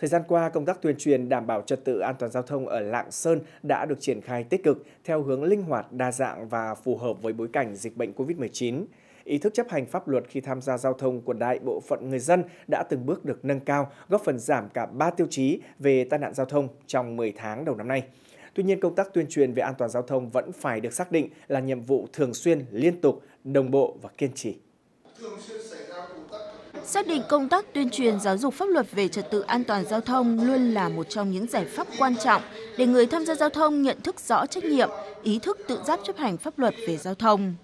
Thời gian qua, công tác tuyên truyền đảm bảo trật tự an toàn giao thông ở Lạng Sơn đã được triển khai tích cực theo hướng linh hoạt, đa dạng và phù hợp với bối cảnh dịch bệnh COVID-19. Ý thức chấp hành pháp luật khi tham gia giao thông của đại bộ phận người dân đã từng bước được nâng cao, góp phần giảm cả 3 tiêu chí về tai nạn giao thông trong 10 tháng đầu năm nay. Tuy nhiên, công tác tuyên truyền về an toàn giao thông vẫn phải được xác định là nhiệm vụ thường xuyên, liên tục, đồng bộ và kiên trì. Xác định công tác tuyên truyền giáo dục pháp luật về trật tự an toàn giao thông luôn là một trong những giải pháp quan trọng để người tham gia giao thông nhận thức rõ trách nhiệm, ý thức tự giác chấp hành pháp luật về giao thông.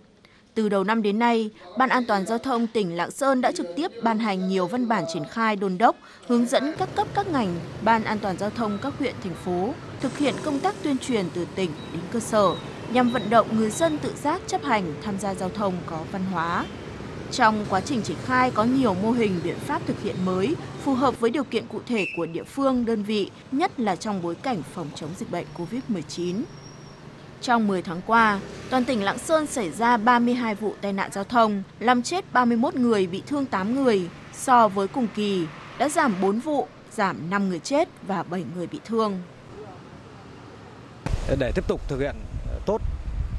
Từ đầu năm đến nay, Ban An toàn Giao thông tỉnh Lạng Sơn đã trực tiếp ban hành nhiều văn bản triển khai đôn đốc, hướng dẫn các cấp các ngành, Ban An toàn Giao thông các huyện, thành phố thực hiện công tác tuyên truyền từ tỉnh đến cơ sở nhằm vận động người dân tự giác chấp hành tham gia giao thông có văn hóa. Trong quá trình triển khai có nhiều mô hình biện pháp thực hiện mới phù hợp với điều kiện cụ thể của địa phương, đơn vị, nhất là trong bối cảnh phòng chống dịch bệnh COVID-19. Trong 10 tháng qua, toàn tỉnh Lạng Sơn xảy ra 32 vụ tai nạn giao thông, làm chết 31 người, bị thương 8 người. So với cùng kỳ, đã giảm 4 vụ, giảm 5 người chết và 7 người bị thương. Để tiếp tục thực hiện tốt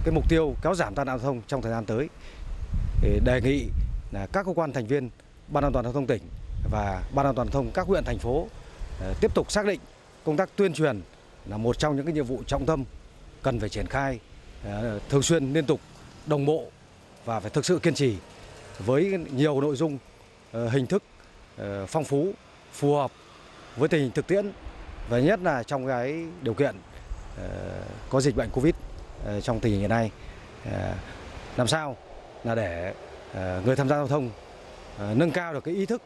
cái mục tiêu kéo giảm tai nạn giao thông trong thời gian tới, đề nghị các cơ quan thành viên Ban an toàn giao thông tỉnh và Ban an toàn giao thông các huyện, thành phố ờ, tiếp tục xác định công tác tuyên truyền là một trong những cái nhiệm vụ trọng tâm cần phải triển khai ờ, thường xuyên liên tục, đồng bộ và phải thực sự kiên trì với nhiều nội dung ờ, hình thức phong phú, phù hợp với tình hình thực tiễn và nhất là trong cái điều kiện có dịch bệnh covid trong tình hình hiện nay. Làm sao là để Ờ, người tham gia giao thông ờ, nâng cao được cái ý thức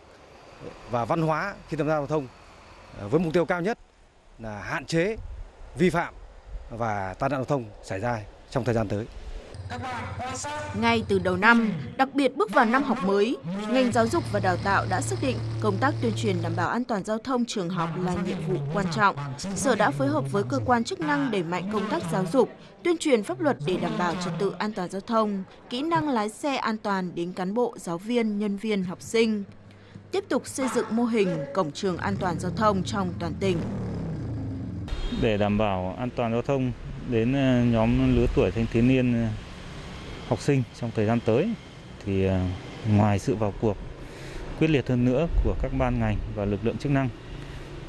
và văn hóa khi tham gia giao thông ờ, với mục tiêu cao nhất là hạn chế vi phạm và tai nạn giao thông xảy ra trong thời gian tới. Ngay từ đầu năm, đặc biệt bước vào năm học mới, ngành giáo dục và đào tạo đã xác định công tác tuyên truyền đảm bảo an toàn giao thông trường học là nhiệm vụ quan trọng. Sở đã phối hợp với cơ quan chức năng đẩy mạnh công tác giáo dục, tuyên truyền pháp luật để đảm bảo trật tự an toàn giao thông, kỹ năng lái xe an toàn đến cán bộ, giáo viên, nhân viên, học sinh. Tiếp tục xây dựng mô hình cổng trường an toàn giao thông trong toàn tỉnh để đảm bảo an toàn giao thông đến ờ, nhóm lứa tuổi thanh thiếu niên học sinh trong thời gian tới thì ờ, ngoài sự vào cuộc quyết liệt hơn nữa của các ban ngành và lực lượng chức năng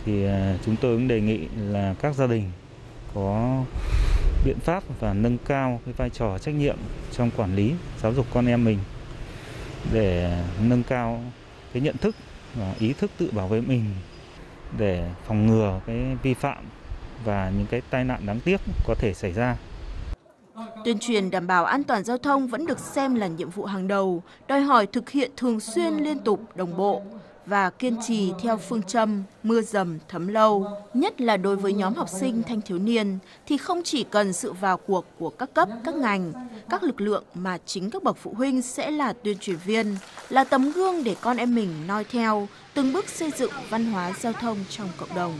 thì ờ, chúng tôi cũng đề nghị là các gia đình có biện pháp và nâng cao cái vai trò trách nhiệm trong quản lý giáo dục con em mình để nâng cao cái nhận thức và ý thức tự bảo vệ mình để phòng ngừa cái vi phạm và những cái tai nạn đáng tiếc có thể xảy ra. Tuyên truyền đảm bảo an toàn giao thông vẫn được xem là nhiệm vụ hàng đầu, đòi hỏi thực hiện thường xuyên liên tục, đồng bộ và kiên trì theo phương châm mưa dầm thấm lâu, nhất là đối với nhóm học sinh thanh thiếu niên thì không chỉ cần sự vào cuộc của các cấp, các ngành, các lực lượng mà chính các bậc phụ huynh sẽ là tuyên truyền viên, là tấm gương để con em mình noi theo, từng bước xây dựng văn hóa giao thông trong cộng đồng.